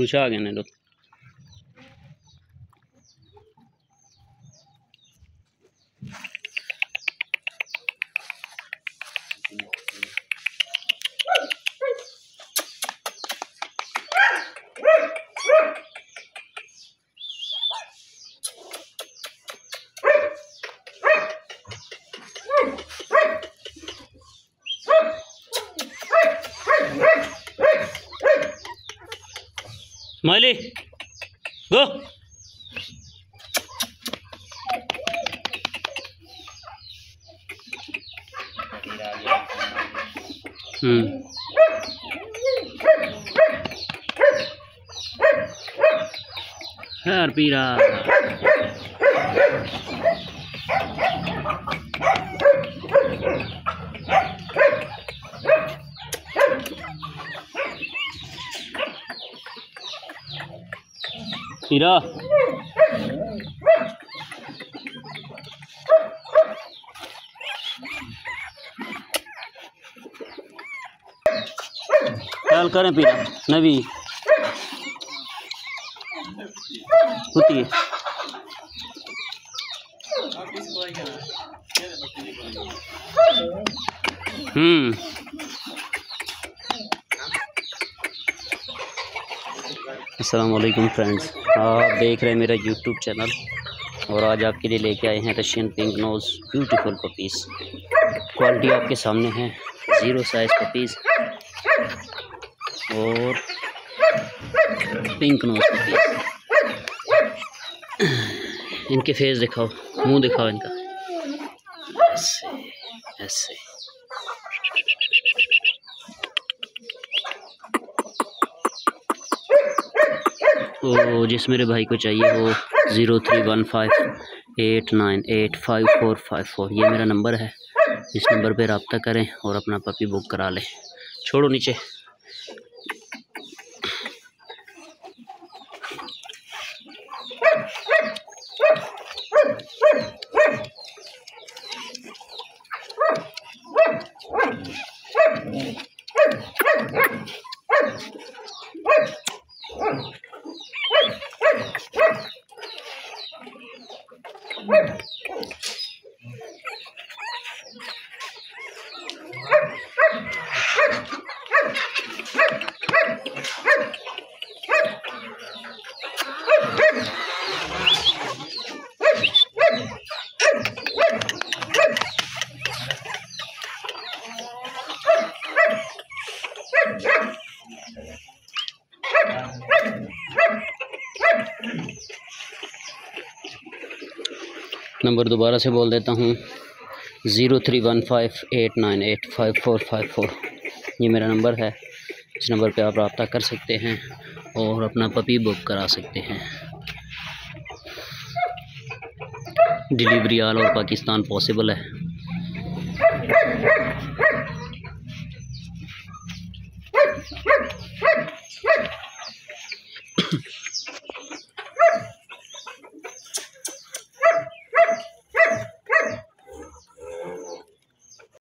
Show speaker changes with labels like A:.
A: روچا آ گئے نا لوگ مالی گو ہوں خیر خیال کریں پیرا نبی ہوتی ہے ہوں السلام علیکم فرینڈز۔ آپ دیکھ رہے ہیں میرا یوٹیوب چینل۔ اور آج آپ کے لیے لے کے آئے ہیں Russian pink nose beautiful puppies. Quality آپ کے سامنے ہے۔ Zero size puppies. اور پنک نوز پپیز۔ ان کے فیس دکھاؤ، منہ دکھاؤ ان کا۔ ایسے ایسے۔ تو جس میرے بھائی کو چاہیے وہ zero three one five eight nine eight five four five four یہ میرا نمبر ہے۔ اس نمبر پہ رابطہ کریں اور اپنا پپی بک کرا لیں۔ چھوڑو نیچے۔ Woo! نمبر دوبارہ سے بول دیتا ہوں۔ Zero three one five eight nine eight five four five four. یہ میرا نمبر ہے۔ اس نمبر پہ آپ رابطہ کر سکتے ہیں اور اپنا پپی بک کرا سکتے ہیں۔ ڈلیوری آل اور پاکستان پاسبل ہے۔